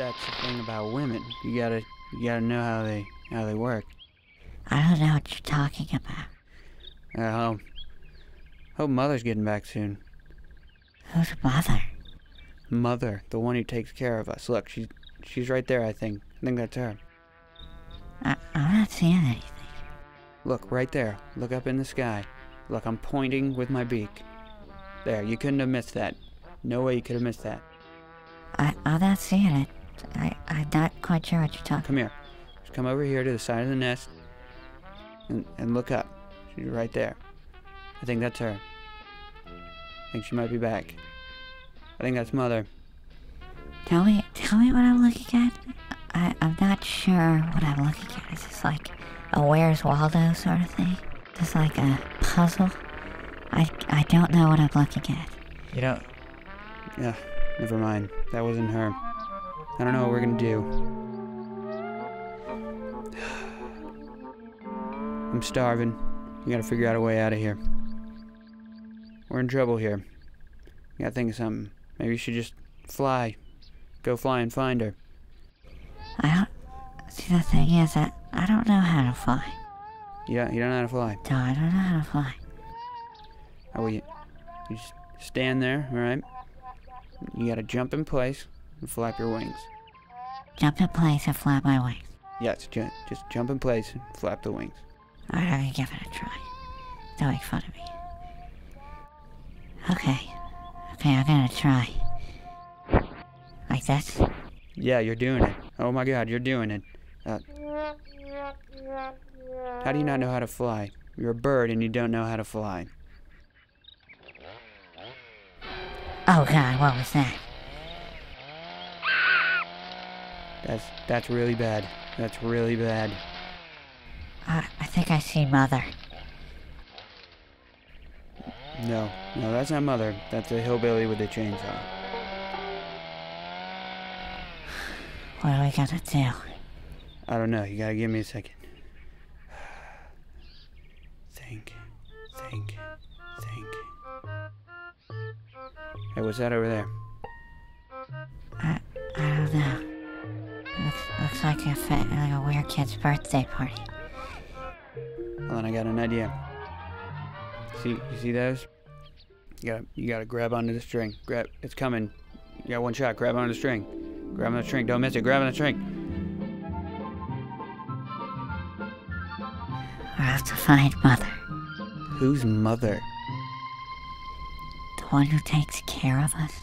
that's the thing about women. You gotta, you gotta know how they, how they work. I don't know what you're talking about. I hope, hope mother's getting back soon. Who's mother? Mother, the one who takes care of us. Look, she's, she's right there. I think. I think that's her. I, I'm not seeing anything. Look, right there. Look up in the sky. Look, I'm pointing with my beak. There, you couldn't have missed that. No way you could have missed that. I, I'm not seeing it. I, I'm not quite sure what you're talking Come here. Just come over here to the side of the nest and, and look up. She's right there. I think that's her. I think she might be back. I think that's mother. Tell me, tell me what I'm looking at. I, I'm not sure what I'm looking at. Is this like a Where's Waldo sort of thing? Just like a puzzle? I, I don't know what I'm looking at. You know, Yeah, never mind. That wasn't her. I don't know what we're gonna do. I'm starving. We gotta figure out a way out of here. We're in trouble here. You gotta think of something. Maybe you should just fly. Go fly and find her. I don't. See, the thing is that I don't know how to fly. You don't, you don't know how to fly. No, I don't know how to fly. How will you? You just stand there, alright? You gotta jump in place and flap your wings. Jump in place and flap my wings. Yes, ju- just jump in place and flap the wings. Alright, I'm gonna give it a try. Don't make fun of me. Okay. Okay, I'm gonna try. Like this? Yeah, you're doing it. Oh my god, you're doing it. Uh, how do you not know how to fly? You're a bird and you don't know how to fly. Oh god, what was that? That's that's really bad. That's really bad. I, I think I see Mother. No, no, that's not mother. That's a hillbilly with a chainsaw. What are we gonna do? I don't know. You gotta give me a second. Think, think, think. Hey, what's that over there? I, I don't know. Looks, like like a weird kid's birthday party. Well, then I got an idea. See, you see those? You gotta, you gotta grab onto the string. Grab, it's coming. You got one shot. Grab onto the string. Grab on the string. Don't miss it. Grab on the string. I have to find Mother. Who's mother? The one who takes care of us.